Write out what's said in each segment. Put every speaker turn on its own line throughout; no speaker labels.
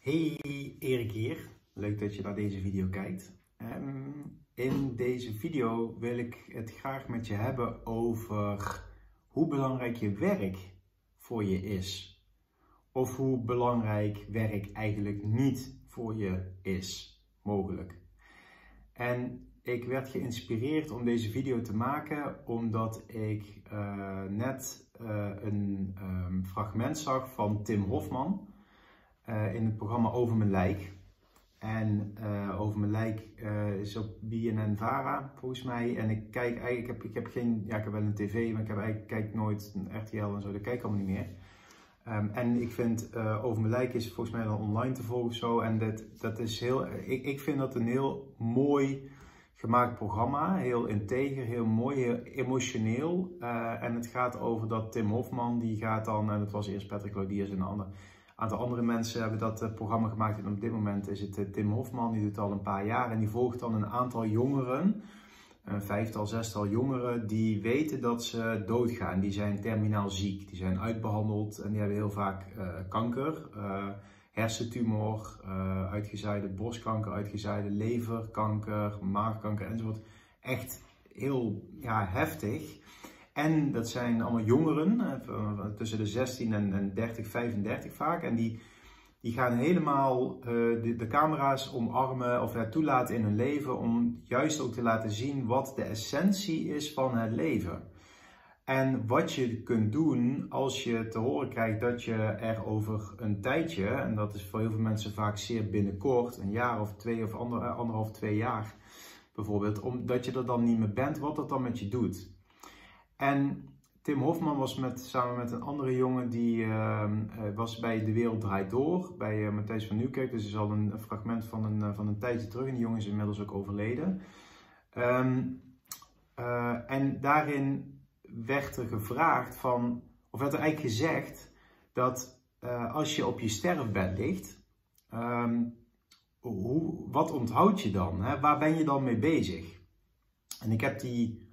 Hey, Erik hier. Leuk dat je naar deze video kijkt. Ehm, in deze video wil ik het graag met je hebben over hoe belangrijk je werk voor je is. Of hoe belangrijk werk eigenlijk niet voor je is, mogelijk. En ik werd geïnspireerd om deze video te maken omdat ik uh, net uh, een um, fragment zag van Tim Hofman uh, in het programma Over mijn lijk. En Over mijn lijk is op BNN Vara volgens mij. En ik kijk eigenlijk, ik heb, ik heb geen, ja ik heb wel een tv, maar ik heb eigenlijk, kijk nooit een RTL en zo, dat kijk ik allemaal niet meer. Um, en ik vind Over mijn lijk is volgens mij dan online te volgen zo. En dat, dat is heel, ik, ik vind dat een heel mooi gemaakt programma. Heel integer, heel mooi, heel emotioneel. En het gaat over dat Tim Hofman, die gaat dan, en dat was eerst Patrick Lodiers en een ander, aantal andere mensen hebben dat uh, programma gemaakt. En op dit moment is het uh, Tim Hofman, die doet het al een paar jaar. En die volgt dan een aantal jongeren, een vijftal, zestal jongeren, die weten dat ze doodgaan. Die zijn terminaal ziek, die zijn uitbehandeld en die hebben heel vaak kanker hersentumor, uh, uitgezaaide borstkanker, uitgezaaide leverkanker, maagkanker enzovoort. Echt heel ja, heftig. En dat zijn allemaal jongeren, tussen de 16 en, en 30, 35 vaak. En die, die gaan helemaal uh, de, de, camera's omarmen of toelaten in hun leven om juist ook te laten zien wat de essentie is van het leven. En wat je kunt doen als je te horen krijgt dat je er over een tijdje, en dat is voor heel veel mensen vaak zeer binnenkort, een jaar of twee of ander, eh, anderhalf, twee jaar bijvoorbeeld, omdat je er dan niet meer bent, wat dat dan met je doet. En Tim Hofman was met, samen met een andere jongen, die uh, was bij De Wereld Draait Door, bij uh, Matthijs van Nieuwkerk. Dus is al een, fragment van een, van een tijdje terug en die jongen is inmiddels ook overleden. Um, en daarin werd er gevraagd van, of werd er eigenlijk gezegd dat als je op je sterfbed ligt, um, hoe, wat onthoud je dan? Hè? Waar ben je dan mee bezig? En ik heb die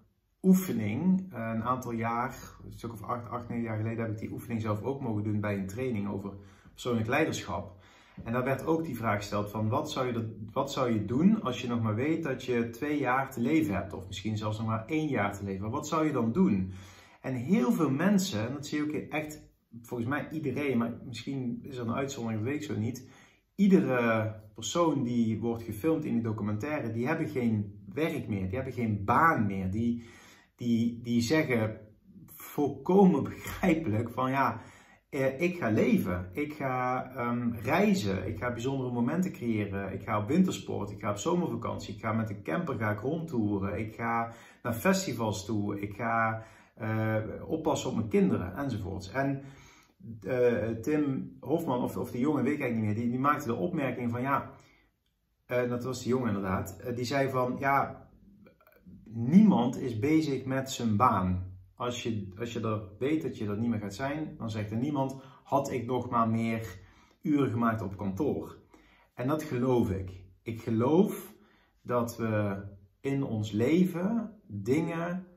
oefening uh, een aantal jaar, een stuk of acht, acht, negen jaar geleden, heb ik die oefening zelf ook mogen doen bij een training over persoonlijk leiderschap. En daar werd ook die vraag gesteld van wat zou, je dat, wat zou je doen als je nog maar weet dat je twee jaar te leven hebt. Of misschien zelfs nog maar één jaar te leven. Wat zou je dan doen? En heel veel mensen, en dat zie je ook echt, volgens mij iedereen, maar misschien is er een uitzondering, dat weet ik zo niet. Iedere persoon die wordt gefilmd in die documentaire, die hebben geen werk meer. Die hebben geen baan meer. Die, die, die zeggen volkomen begrijpelijk van ja, eh, ik ga leven, ik ga um, reizen, ik ga bijzondere momenten creëren, ik ga op wintersport, ik ga op zomervakantie, ik ga met de camper ga ik rondtoeren, ik ga naar festivals toe, ik ga uh, oppassen op mijn kinderen enzovoorts. En uh, Tim Hofman, of, of die jongen, weet ik niet meer, die, die maakte de opmerking van ja, dat was die jongen inderdaad, die zei van ja, niemand is bezig met zijn baan. Als je, als je weet dat je dat niet meer gaat zijn, dan zegt er niemand: had ik nog maar meer uren gemaakt op kantoor. En dat geloof ik. Ik geloof dat we in ons leven dingen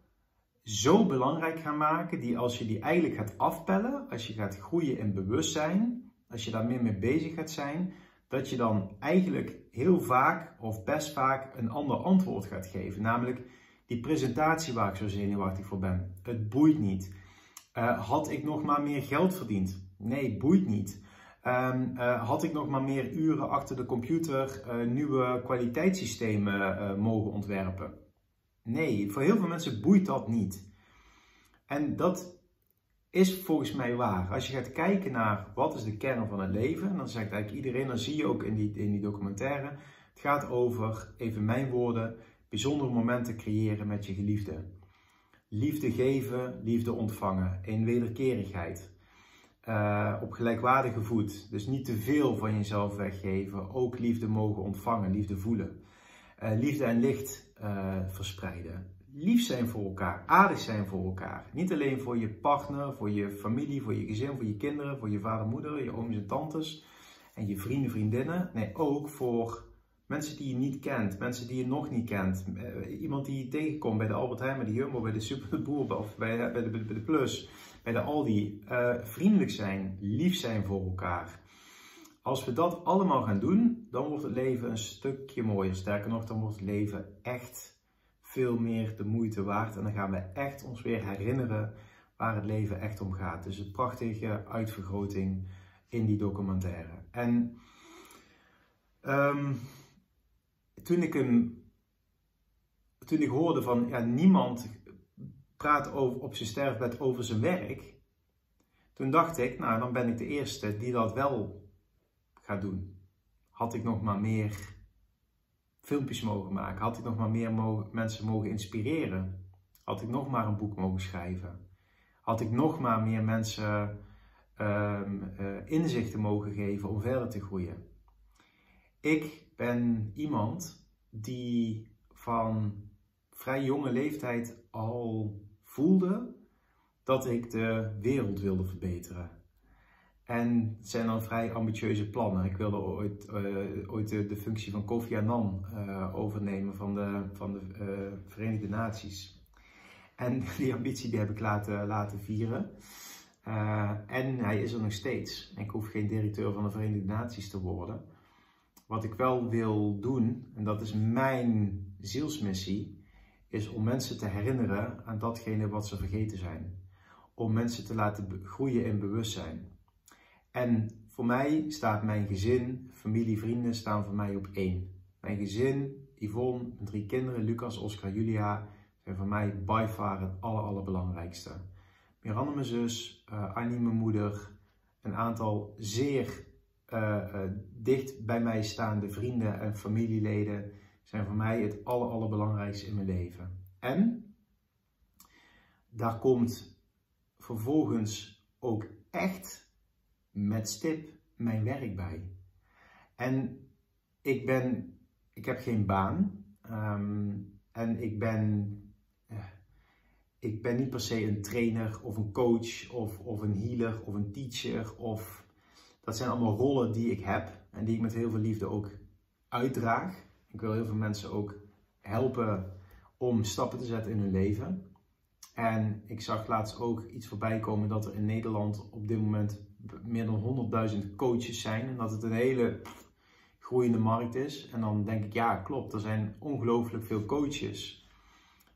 zo belangrijk gaan maken, die als je die eigenlijk gaat afpellen, als je gaat groeien in bewustzijn, als je daar meer mee bezig gaat zijn, dat je dan eigenlijk heel vaak of best vaak een ander antwoord gaat geven. Namelijk, die presentatie waar ik zo zenuwachtig voor ben. Het boeit niet. Uh, had ik nog maar meer geld verdiend? Nee, boeit niet. Um, uh, had ik nog maar meer uren achter de computer uh, nieuwe kwaliteitssystemen mogen ontwerpen? Nee, voor heel veel mensen boeit dat niet. En dat is volgens mij waar. Als je gaat kijken naar wat is de kern van het leven, dan zegt eigenlijk iedereen, dan zie je ook in die, in die documentaire, het gaat over, even mijn woorden, bijzondere momenten creëren met je geliefde. Liefde geven, liefde ontvangen, in wederkerigheid. Uh, op gelijkwaardige voet. Dus niet te veel van jezelf weggeven. Ook liefde mogen ontvangen, liefde voelen. Uh, liefde en licht uh, verspreiden. Lief zijn voor elkaar, aardig zijn voor elkaar. Niet alleen voor je partner, voor je familie, voor je gezin, voor je kinderen, voor je vader, moeder, je ooms en tantes en je vrienden, vriendinnen. Nee, ook voor Mensen die je niet kent, mensen die je nog niet kent. Uh, iemand die je tegenkomt bij de Albert Heijn, bij de Jumbo, bij de Superboer of bij, bij, de, bij de Plus, bij de Aldi. Uh, vriendelijk zijn, lief zijn voor elkaar. als we dat allemaal gaan doen, dan wordt het leven een stukje mooier. Sterker nog, dan wordt het leven echt veel meer de moeite waard. En dan gaan we echt ons weer herinneren waar het leven echt om gaat. Dus een prachtige uitvergroting in die documentaire. En um, toen, ik hem, toen ik hoorde van ja, niemand praat over, op zijn sterfbed over zijn werk, toen dacht ik, nou dan ben ik de eerste die dat wel gaat doen. Had ik nog maar meer filmpjes mogen maken, had ik nog maar meer mensen mogen inspireren, had ik nog maar een boek mogen schrijven, had ik nog maar meer mensen um, uh, inzichten mogen geven om verder te groeien. Ik ben iemand die van vrij jonge leeftijd al voelde dat ik de wereld wilde verbeteren. En het zijn dan vrij ambitieuze plannen. Ik wilde ooit, uh, ooit de, functie van Kofi Annan uh, overnemen van de, van de uh, Verenigde Naties. En die ambitie die heb ik laten, laten vieren. en hij is er nog steeds. Ik hoef geen directeur van de Verenigde Naties te worden. Wat ik wel wil doen, en dat is mijn zielsmissie, is om mensen te herinneren aan datgene wat ze vergeten zijn. Om mensen te laten groeien in bewustzijn. En voor mij staat mijn gezin, familie, vrienden staan voor mij op één. Mijn gezin, Yvonne, mijn drie kinderen, Lucas, Oscar, Julia, zijn voor mij by far het aller, allerbelangrijkste. Miranda, mijn zus, uh, Annie, mijn moeder, een aantal zeer dicht bij mij staande vrienden en familieleden zijn voor mij het aller, allerbelangrijkste in mijn leven. En daar komt vervolgens ook echt met stip mijn werk bij. En ik ben, ik heb geen baan um, en ik ben, uh, ik ben niet per se een trainer of een coach of, of een healer of een teacher of dat zijn allemaal rollen die ik heb en die ik met heel veel liefde ook uitdraag. Ik wil heel veel mensen ook helpen om stappen te zetten in hun leven. En ik zag laatst ook iets voorbij komen dat er in Nederland op dit moment meer dan 100.000 coaches zijn. En dat het een hele groeiende markt is. En dan denk ik, ja, klopt, er zijn ongelooflijk veel coaches.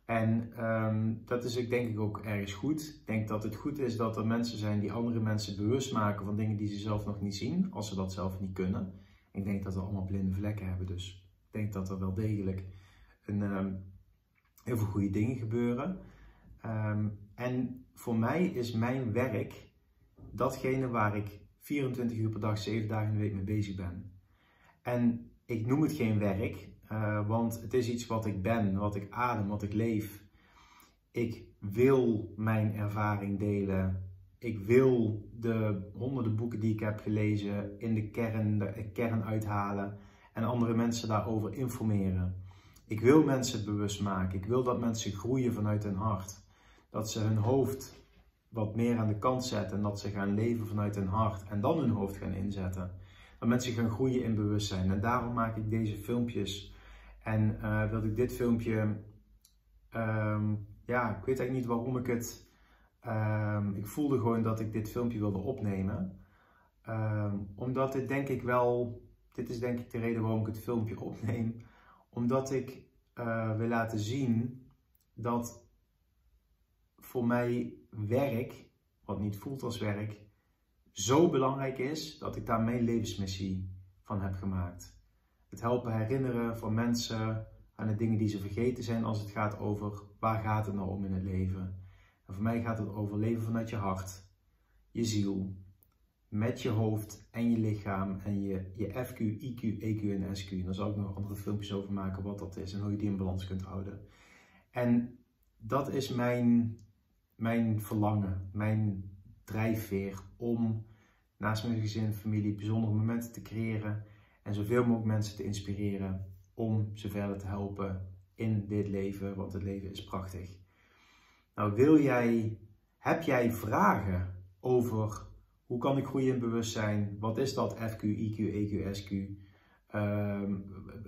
En um, dat is ik denk ik ook ergens goed. Ik denk dat het goed is dat er mensen zijn die andere mensen bewust maken van dingen die ze zelf nog niet zien, als ze dat zelf niet kunnen. Ik denk dat we allemaal blinde vlekken hebben, dus ik denk dat er wel degelijk een, um, heel veel goede dingen gebeuren. Um, en voor mij is mijn werk datgene waar ik 24 uur per dag, 7 dagen in de week mee bezig ben. En ik noem het geen werk, uh, want het is iets wat ik ben, wat ik adem, wat ik leef. Ik wil mijn ervaring delen. Ik wil de honderden boeken die ik heb gelezen in de kern, de kern uithalen en andere mensen daarover informeren. Ik wil mensen bewust maken. Ik wil dat mensen groeien vanuit hun hart. Dat ze hun hoofd wat meer aan de kant zetten en dat ze gaan leven vanuit hun hart en dan hun hoofd gaan inzetten. Dat mensen gaan groeien in bewustzijn. En daarom maak ik deze filmpjes en uh, wilde ik dit filmpje, um, ja, ik weet eigenlijk niet waarom ik het, um, ik voelde gewoon dat ik dit filmpje wilde opnemen. Um, omdat dit denk ik wel, dit is denk ik de reden waarom ik het filmpje opneem. Omdat ik uh, wil laten zien dat voor mij werk, wat niet voelt als werk, zo belangrijk is dat ik daar mijn levensmissie van heb gemaakt het helpen herinneren van mensen aan de dingen die ze vergeten zijn als het gaat over waar gaat het nou om in het leven. En voor mij gaat het over leven vanuit je hart, je ziel, met je hoofd en je lichaam en je, je FQ, IQ, EQ en SQ. En daar zal ik nog andere filmpjes over maken wat dat is en hoe je die in balans kunt houden. En dat is mijn, mijn verlangen, mijn drijfveer om naast mijn gezin familie bijzondere momenten te creëren en zoveel mogelijk mensen te inspireren om ze verder te helpen in dit leven, want het leven is prachtig. Nou, wil jij, heb jij vragen over hoe kan ik groeien in bewustzijn? Wat is dat FQ, IQ, EQ, SQ? Um,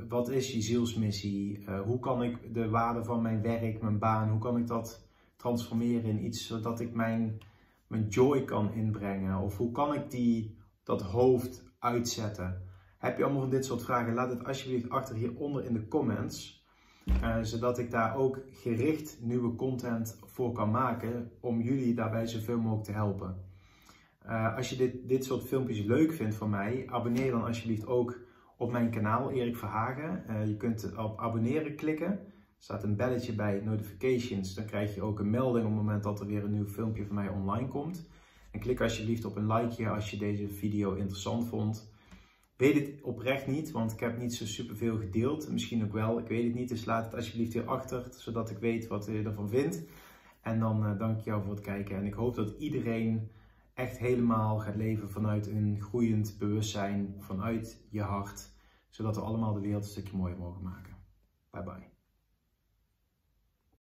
wat is je zielsmissie? Uh, hoe kan ik de waarde van mijn werk, mijn baan, hoe kan ik dat transformeren in iets zodat ik mijn, mijn joy kan inbrengen? Of hoe kan ik die, dat hoofd uitzetten? Heb je allemaal van dit soort vragen? Laat het alsjeblieft achter hieronder in de comments. Uh, zodat ik daar ook gericht nieuwe content voor kan maken om jullie daarbij zoveel mogelijk te helpen. Uh, als je dit, dit soort filmpjes leuk vindt van mij, abonneer dan alsjeblieft ook op mijn kanaal Erik Verhagen. Uh, je kunt op abonneren klikken. Er staat een belletje bij notifications. Dan krijg je ook een melding op het moment dat er weer een nieuw filmpje van mij online komt. En klik alsjeblieft op een likeje als je deze video interessant vond. Weet het oprecht niet, want ik heb niet zo superveel gedeeld. Misschien ook wel, ik weet het niet. Dus laat het alsjeblieft hier achter, zodat ik weet wat je ervan vindt. En dan uh, dank ik jou voor het kijken. En ik hoop dat iedereen echt helemaal gaat leven vanuit een groeiend bewustzijn, vanuit je hart. Zodat we allemaal de wereld een stukje mooier mogen maken. Bye bye.